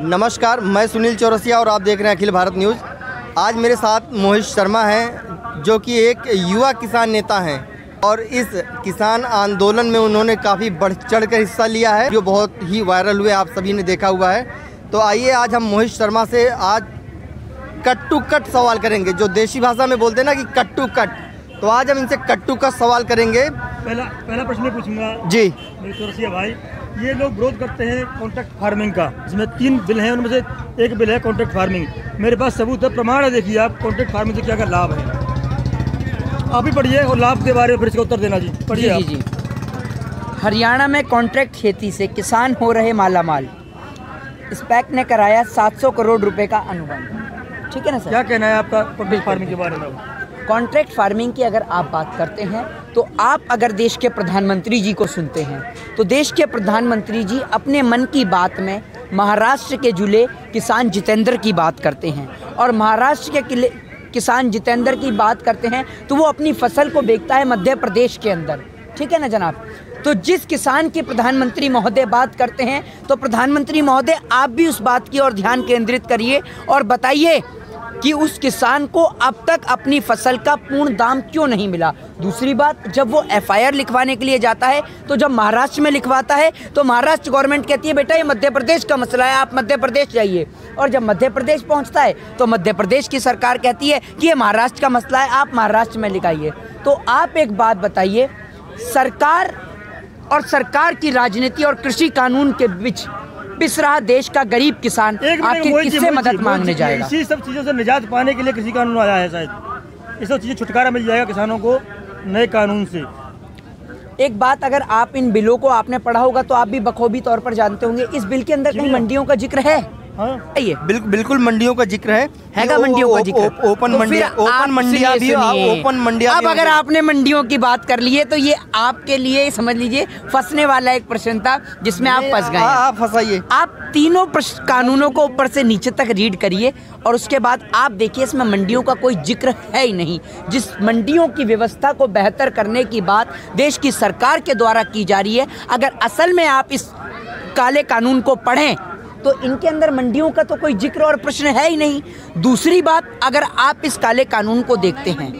नमस्कार मैं सुनील चौरसिया और आप देख रहे हैं अखिल भारत न्यूज़। आज मेरे साथ मोहित शर्मा हैं जो कि एक युवा किसान नेता हैं और इस किसान आंदोलन में उन्होंने काफ़ी बढ़ चढ़ कर हिस्सा लिया है जो बहुत ही वायरल हुए आप सभी ने देखा हुआ है। तो आइए आज हम मोहित शर्मा से आज कट टू कट सवाल करेंगे जो देशी भाषा में बोलते हैं ना कि कट टू कट तो आज हम इनसे कट टू कट सवाल करेंगे। पहला पहला प्रश्न पूछूँगा। जी। चौरसिया भाई ये लोग विरोध करते हैं कॉन्ट्रैक्ट फ़ार्मिंग का जिसमें तीन बिल हैं उनमें से एक बिल है कॉन्ट्रैक्ट फ़ार्मिंग मेरे पास सबूत है प्रमाण है देखिए आप कॉन्ट्रैक्ट फ़ार्मिंग से क्या क्या लाभ है। आप ही पढ़िए और लाभ के बारे में फिर इसका उत्तर देना जी। पढ़िए जी जी हरियाणा में कॉन्ट्रैक्ट खेती से किसान हो रहे मालामाल। स्पैक ने कराया 700 करोड़ रुपए का अनुबंध। ठीक है ना सर? क्या कहना है आपका कॉन्ट्रैक्ट फ़ार्मिंग के बारे में? कॉन्ट्रैक्ट फ़ार्मिंग की अगर आप बात करते हैं तो आप अगर देश के प्रधानमंत्री जी को सुनते हैं तो देश के प्रधानमंत्री जी अपने मन की बात में महाराष्ट्र के जुले किसान जितेंद्र की बात करते हैं। और महाराष्ट्र के किले, किसान जितेंद्र की बात करते हैं तो वो अपनी फ़सल को बेचता है मध्य प्रदेश के अंदर। ठीक है ना जनाब? तो जिस किसान की प्रधानमंत्री महोदय बात करते हैं तो प्रधानमंत्री महोदय, आप भी उस बात की ओर ध्यान केंद्रित करिए और बताइए कि उस किसान को अब तक अपनी फ़सल का पूर्ण दाम क्यों नहीं मिला? दूसरी बात, जब वो एफआईआर लिखवाने के लिए जाता है तो जब महाराष्ट्र में लिखवाता है तो महाराष्ट्र गवर्नमेंट कहती है, बेटा, ये मध्य प्रदेश का मसला है, आप मध्य प्रदेश जाइए। और जब मध्य प्रदेश पहुँचता है तो मध्य प्रदेश की सरकार कहती है कि ये महाराष्ट्र का मसला है, आप महाराष्ट्र में लिखाइए। तो आप एक बात बताइए, सरकार और सरकार की राजनीति और कृषि कानून के बीच पिस रहा देश का गरीब किसान। जी, किससे मदद मांगने जाएगा? इसी सब चीज़ों से निजात पाने के लिए कृषि कानून आया है शायद। ये सब चीज़ें छुटकारा मिल जाएगा किसानों को नए कानून से। एक बात अगर आप इन बिलों को आपने पढ़ा होगा तो आप भी बखूबी तौर पर जानते होंगे इस बिल के अंदर कहीं मंडियों का ज़िक्र हाँ। ये बिल्कुल बिल्कुल मंडियों का ज़िक्र है। हैगा मंडियों का ज़िक्र? ओ- ओपन तो मंडी ओपन मंडियाँ भी ओपन मंडियाँ अब अगर आपने मंडियों की बात कर ली है तो ये आपके लिए समझ लीजिए फंसने वाला एक प्रश्न था जिसमें आप फंस गए हाँ, आप फंसाइए। आप तीनों कानूनों को ऊपर से नीचे तक रीड करिए और उसके बाद आप देखिए इसमें मंडियों का कोई ज़िक्र है ही नहीं। जिस मंडियों की व्यवस्था को बेहतर करने की बात देश की सरकार के द्वारा की जा रही है अगर असल में आप इस काले कानून को पढ़ें तो इनके अंदर मंडियों का तो कोई ज़िक्र और प्रश्न है ही नहीं। दूसरी बात अगर आप इस काले कानून को देखते हैं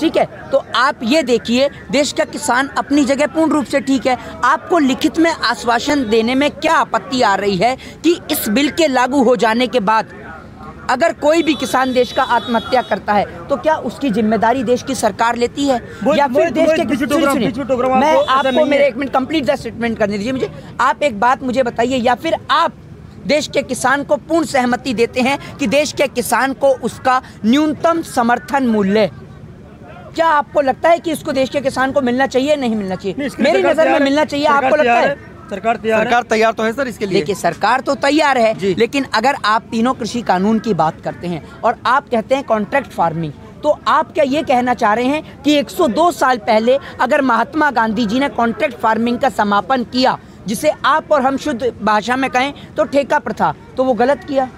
ठीक है तो आप ये देखिए देश का किसान अपनी जगह पूर्ण रूप से ठीक है। आपको लिखित में आश्वासन देने में क्या आपत्ति आ रही है कि इस बिल के लागू हो जाने के बाद अगर कोई भी किसान देश का आत्महत्या करता है तो क्या उसकी ज़िम्मेदारी देश की सरकार लेती है? या फिर देश के में आपको मेरे एक मिनट कंप्लीट द स्टेटमेंट करने दीजिए मुझे। आप एक बात मुझे बताइए या फिर आप देश के किसान को पूर्ण सहमति देते हैं कि देश के किसान को उसका न्यूनतम समर्थन मूल्य। क्या आपको लगता है कि इसको देश के किसान को मिलना चाहिए नहीं मिलना चाहिए? मेरी नज़र में मिलना चाहिए सरकार आपको लगता है? सरकार तैयार सरकार तैयार तो है सर इसके लिए। देखिए सरकार तो तैयार है लेकिन अगर आप तीनों कृषि कानून की बात करते हैं और आप कहते हैं कॉन्ट्रैक्ट फ़ार्मिंग तो आप क्या ये कहना चाह रहे हैं कि 102 साल पहले अगर महात्मा गांधी जी ने कॉन्ट्रैक्ट फ़ार्मिंग का समापन किया जिसे आप और हम शुद्ध भाषा में कहें तो ठेका प्रथा तो वो गलत किया।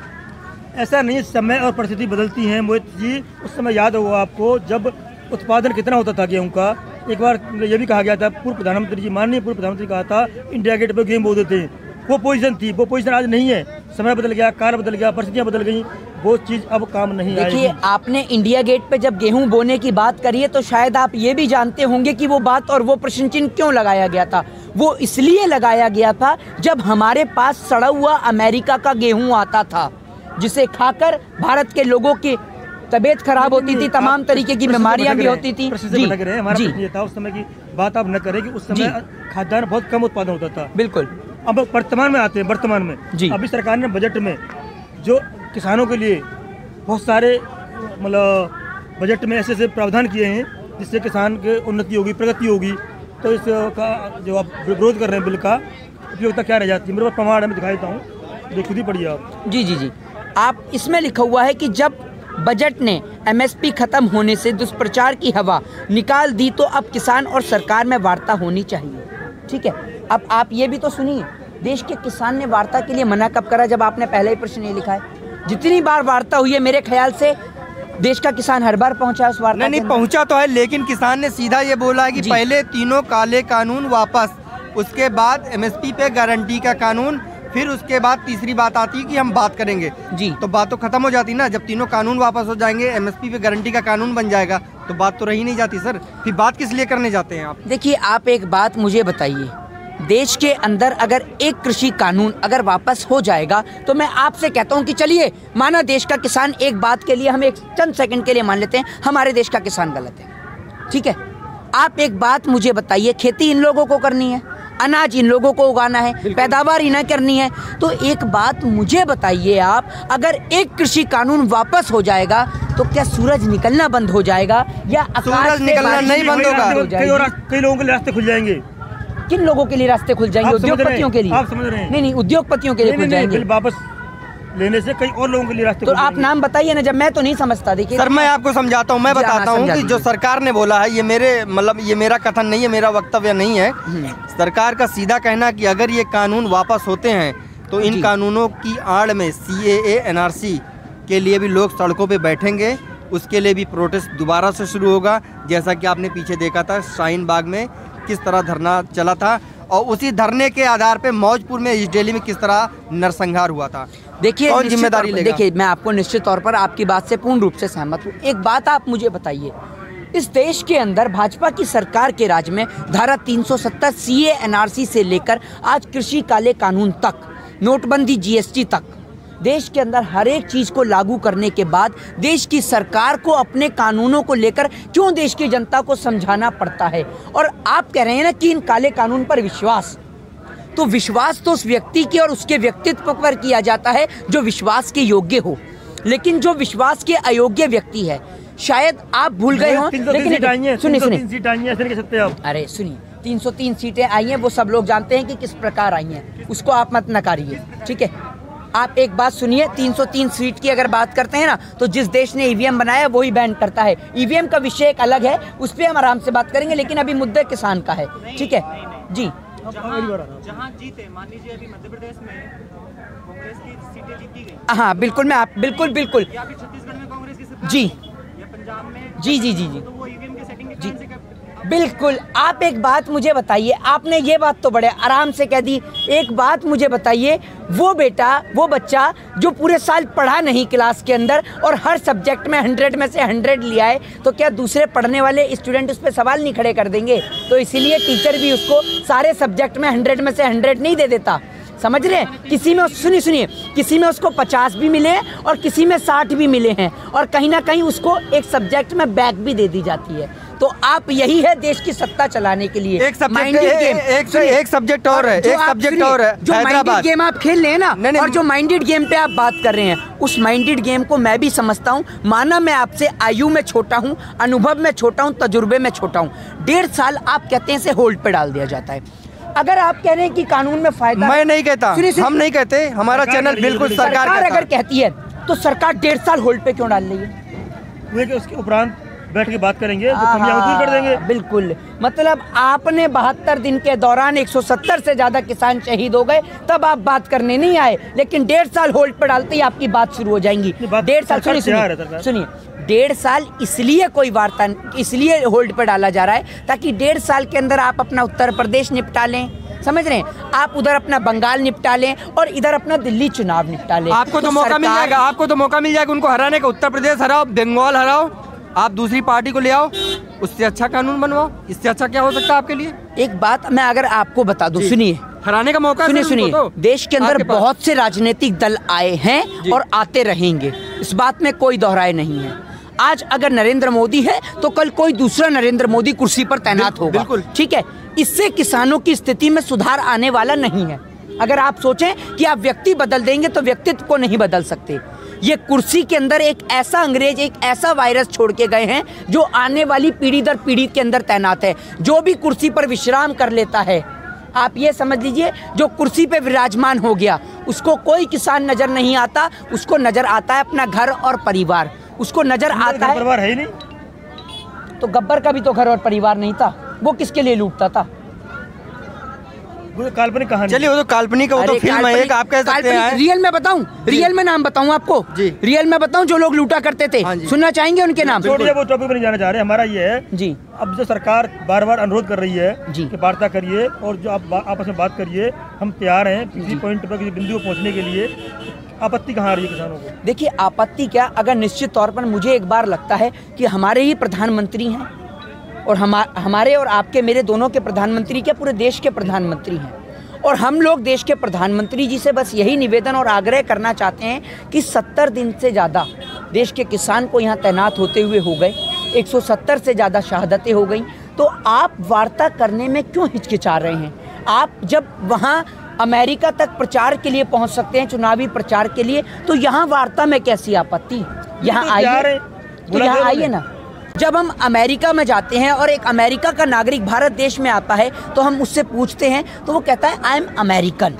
ऐसा नहीं, समय और परिस्थिति बदलती हैं, मोहित जी। उस समय याद होगा आपको, जब उत्पादन कितना होता था गेहूँ का। एक बार ये भी कहा गया था, पूर्व प्रधानमंत्री जी, माननीय पूर्व प्रधानमंत्री कहा था, इंडिया गेट पर गेहूँ बो थे। वो पोजीशन थी, वो पोजीशन आज नहीं है। समय बदल गया, कार बदल गया, परिस्थितियाँ बदल गई। वो चीज़ अब काम नहीं देखिए आपने इंडिया गेट पे जब गेहूँ बोने की बात करी है तो शायद आप ये भी जानते होंगे कि वो बात और वो प्रश्न चिन्ह क्यों लगाया गया था? वो इसलिए लगाया गया था जब हमारे पास सड़ा हुआ अमेरिका का गेहूँ आता था जिसे खाकर भारत के लोगों की तबीयत खराब होती थी तमाम तरीके की बीमारियाँ भी होती थी। रहे हैं। जी। ये था उस समय की बात आप न करें कि उस समय खाद्यान्न बहुत कम उत्पादन होता था। बिल्कुल। अब वर्तमान में आते हैं वर्तमान में। जी। अभी सरकार ने बजट में जो किसानों के लिए बहुत सारे मतलब बजट में ऐसे ऐसे प्रावधान किए हैं, जिससे किसान के उन्नति होगी, प्रगति होगी। तो इसका जो आप विरोध कर रहे हैं बिल का, उपयोगिता क्या रह जाती है? मेरे पास प्रमाण है, मैं दिखा देता हूँ। खुद ही पढ़िए आप। जी जी जी। आप, इसमें लिखा हुआ है कि जब बजट ने एमएसपी खत्म होने से दुष्प्रचार की हवा निकाल दी तो अब किसान और सरकार में वार्ता होनी चाहिए। ठीक है? अब आप ये भी तो सुनिए, देश के किसान ने वार्ता के लिए मना कब करा जब आपने पहले ही प्रश्न ये लिखा है? जितनी बार वार्ता हुई है मेरे ख्याल से देश का किसान हर बार पहुँचा उस वार्ता नहीं नहीं पहुँचा तो है लेकिन किसान ने सीधा ये बोला कि पहले तीनों काले कानून वापस उसके बाद एमएसपी पे गारंटी का कानून फिर उसके बाद तीसरी बात आती है कि हम बात करेंगे। जी। तो बात तो खत्म हो जाती ना जब तीनों कानून वापस हो जाएँगे एमएसपी पे गारंटी का कानून बन जाएगा तो बात तो रही नहीं जाती सर। फिर बात किस लिए करने जाते हैं आप? देखिए आप एक बात मुझे बताइए देश के अंदर अगर एक कृषि कानून अगर वापस हो जाएगा तो मैं आपसे कहता हूँ कि चलिए माना देश का किसान एक बात के लिए हम एक चंद सेकंड के लिए मान लेते हैं हमारे देश का किसान गलत है। ठीक है? आप एक बात मुझे बताइए खेती इन लोगों को करनी है? अनाज इन लोगों को उगाना है? पैदावार इन्हें करनी है? तो एक बात मुझे बताइए आप अगर एक कृषि कानून वापस हो जाएगा तो क्या सूरज निकलना बंद हो जाएगा या सूरज निकलना नहीं बंद होगा। हो कई लोगों के रास्ते खुल जाएँगे। किन लोगों के लिए रास्ते खुल जाएँगे? उद्योगपतियों के लिए। आप समझ रहे हैं? नहीं नहीं उद्योगपतियों के लिए खुल नहीं नहीं जाएँगे। वापस लेने से कई और लोगों के लिए रास्ते तो आप नाम बताइए ना जब मैं तो नहीं समझता देखिए। सर मैं आपको समझाता हूँ मैं हाँ, बताता हूँ कि जो सरकार ने बोला है ये मेरे मतलब ये मेरा कथन नहीं है मेरा वक्तव्य नहीं है। हम्म। सरकार का सीधा कहना कि अगर ये कानून वापस होते हैं तो इन कानूनों की आड़ में सी ए एनआरसी के लिए भी लोग सड़कों पर बैठेंगे उसके लिए भी प्रोटेस्ट दोबारा से शुरू होगा। जैसा कि आपने पीछे देखा था शाहीन बाग में किस तरह धरना चला था और उसी धरने के आधार पे मौजपुर में इस दिल्ली में किस तरह नरसंहार हुआ था देखिए कौन ज़िम्मेदारी? देखिए मैं आपको निश्चित तौर पर आपकी बात से पूर्ण रूप से सहमत हूँ एक बात आप मुझे बताइए इस देश के अंदर भाजपा की सरकार के राज में धारा 370 सीए एनआरसी से लेकर आज कृषि काले कानून तक नोटबंदी जीएसटी तक देश के अंदर हर एक चीज़ को लागू करने के बाद देश की सरकार को अपने कानूनों को लेकर क्यों देश की जनता को समझाना पड़ता है? और आप कह रहे हैं ना कि इन काले कानून पर विश्वास। तो विश्वास तो उस व्यक्ति के और उसके व्यक्तित्व पर किया जाता है जो विश्वास के योग्य हो। लेकिन जो विश्वास के अयोग्य व्यक्ति है शायद आप भूल गए हो। सीट सुनिए तीन सौ सुनिए। अरे सुनिए 303 सीटें आई हैं वो सब लोग जानते हैं कि किस प्रकार आई हैं। उसको आप मत नकारिए ठीक है? आप एक बात सुनिए 303 सीट की अगर बात करते हैं ना तो जिस देश ने ईवीएम बनाया वही बैन करता है। ईवीएम का विषय एक अलग है उस पर हम आराम से बात करेंगे लेकिन अभी मुद्दे किसान का है। ठीक है? जी। जहाँ जीते मान लीजिए अभी मध्य प्रदेश में कांग्रेस की सीटें जीती गई। हाँ बिल्कुल मैं आप बिल्कुल बिल्कुल। छत्तीसगढ़ में कांग्रेस की जी। पंजाब में जी जी जी जी। तो के जी। बिल्कुल, आप एक बात मुझे बताइए, आपने ये बात तो बड़े आराम से कह दी। एक बात मुझे बताइए, वो बेटा, वो बच्चा जो पूरे साल पढ़ा नहीं क्लास के अंदर और हर सब्जेक्ट में हंड्रेड में से हंड्रेड लिया है तो क्या दूसरे पढ़ने वाले स्टूडेंट उस पर सवाल नहीं खड़े कर देंगे? तो इसीलिए टीचर भी उसको सारे सब्जेक्ट में हंड्रेड में से हंड्रेड नहीं दे देता। समझ रहे हैं? किसी में, सुनिए सुनिए, किसी में उसको पचास भी मिले हैं और किसी में साठ भी मिले हैं और कहीं ना कहीं उसको एक सब्जेक्ट में बैक भी दे दी जाती है। तो आप यही है देश की सत्ता चलाने के लिए। एक सब्जेक्ट एक एक सब्जेक्ट और है एक सब्जेक्ट और है जो माइंडेड गेम आप खेल रहे हैं ना नहीं, नहीं, और जो माइंडेड गेम पे आप बात कर रहे हैं उस माइंडेड गेम को मैं भी समझता हूँ। माना मैं आपसे आयु में छोटा हूँ अनुभव में छोटा हूँ तजुर्बे में छोटा हूँ। डेढ़ साल आप कहते हैं से होल्ड पे डाल दिया जाता है। अगर आप कह रहे हैं कि कानून में फ़ायदा मैं नहीं कहता। हम नहीं कहते हमारा चैनल बिल्कुल। सरकार सरकार अगर कहती है तो सरकार डेढ़ साल होल्ड पे क्यों डाल रही है? उसके उपरांत बैठ के बात करेंगे तो कमियाँ दूर कर देंगे। हाँ, बिल्कुल। मतलब आपने बहत्तर दिन के दौरान 170 से ज़्यादा किसान शहीद हो गए तब आप बात करने नहीं आए लेकिन डेढ़ साल होल्ड पर डालते ही आपकी बात शुरू हो जाएँगी। डेढ़ साल सुनिए सुनिए डेढ़ साल इसलिए कोई वार्ता इसलिए होल्ड पर डाला जा रहा है ताकि डेढ़ साल के अंदर आप अपना उत्तर प्रदेश निपटा लें। समझ रहे हैं? आप उधर अपना बंगाल निपटा लें और इधर अपना दिल्ली चुनाव निपटा लें। आपको तो तो मौका मिल जाएगा आपको तो मौका मिल जाएगा उनको हराने का उत्तर प्रदेश हराओ बंगाल हराओ आप दूसरी पार्टी को ले आओ उससे अच्छा कानून बनवाओ। इससे अच्छा क्या हो सकता है आपके लिए? एक बात मैं अगर आपको बता दूँ सुनिए। हराने का मौका सुनिए सुनिए। तो। देश के अंदर बहुत से राजनीतिक दल आए हैं और आते रहेंगे। इस बात में कोई दोहराए नहीं है। आज अगर नरेंद्र मोदी है तो कल कोई दूसरा नरेंद्र मोदी कुर्सी पर तैनात होगा। बिल्कुल। ठीक है? इससे किसानों की स्थिति में सुधार आने वाला नहीं है। अगर आप सोचें कि आप व्यक्ति बदल देंगे तो व्यक्तित्व को नहीं बदल सकते। ये कुर्सी के अंदर एक ऐसा अंग्रेज़ एक ऐसा वायरस छोड़ के गए हैं जो आने वाली पीढ़ी दर पीढ़ी के अंदर तैनात है। जो भी कुर्सी पर विश्राम कर लेता है आप ये समझ लीजिए जो कुर्सी पे विराजमान हो गया उसको कोई किसान नज़र नहीं आता उसको नज़र आता है अपना घर और परिवार। उसको नज़र आता है परिवार है ही नहीं। तो गब्बर का भी तो घर और परिवार नहीं था। वो किसके लिए लूटता था? वो काल्पनिक कहानी। चलिए वो तो काल्पनिक है, वो तो फ़िल्म है एक आप कह सकते हैं रियल में बताऊँ रियल में नाम बताऊँ आपको? जी। रियल में बताऊँ जो लोग लूटा करते थे? हाँ सुनना चाहेंगे उनके नाम? छोड़िए वो टॉपिक पर नहीं जाना चाह रहे हमारा ये है जी। अब जो सरकार बार बार अनुरोध कर रही है जी। कि वार्ता करिए और जो आप आपस में बात करिए हम तैयार हैं किसी पॉइंट पर किसी बिंदु पर पहुँचने के लिए। आपत्ति कहाँ आ रही है किसानों को? देखिए आपत्ति क्या अगर निश्चित तौर पर मुझे एक बार लगता है कि हमारे ही प्रधानमंत्री हैं और हमा हमारे और आपके मेरे दोनों के प्रधानमंत्री क्या पूरे देश के प्रधानमंत्री हैं? और हम लोग देश के प्रधानमंत्री जी से बस यही निवेदन और आग्रह करना चाहते हैं कि 70 दिन से ज़्यादा देश के किसान को यहाँ तैनात होते हुए हो गए। 170 से ज़्यादा शहादतें हो गई। तो आप वार्ता करने में क्यों हिचकिचा रहे हैं? आप जब वहाँ अमेरिका तक प्रचार के लिए पहुँच सकते हैं चुनावी प्रचार के लिए तो यहाँ वार्ता में कैसी आपत्ति? यहाँ तो आइए। तो यहाँ आइए ना। जब हम अमेरिका में जाते हैं और एक अमेरिका का नागरिक भारत देश में आता है तो हम उससे पूछते हैं तो वो कहता है आई एम अमेरिकन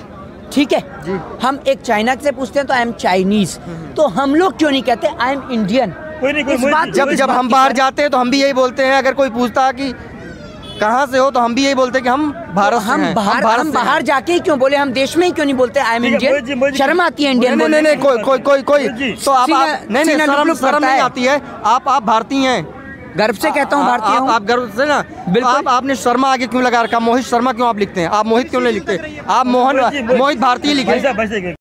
ठीक है? जी। हम एक चाइना से पूछते हैं तो आई एम चाइनीज़ तो हम लोग क्यों नहीं कहते आई एम इंडियन कोई नहीं, कोई इस बात- जब जब हम बाहर जाते हैं तो हम भी यही बोलते हैं अगर कोई पूछता है कि कहाँ से हो तो हम भी यही बोलते हैं कि हम भारत हम बाहर भारत हम बाहर जाके ही क्यों बोले? हम देश में ही क्यों नहीं बोलते आई एम इंडियन शर्म आती है इंडियन नहीं नहीं कोई कोई कोई कोई तो आप नहीं नहीं शर्म नहीं आती है। आप आप भारतीय हैं। गर्व से कहता हूँ भारतीय आप आप गर्व से ना बिल्कुल। आप आपने शर्मा आगे क्यों लगा रखा मोहित शर्मा क्यों आप लिखते हैं? आप मोहित क्यों नहीं लिखते? आप मोहन मोहित भारतीय लिखे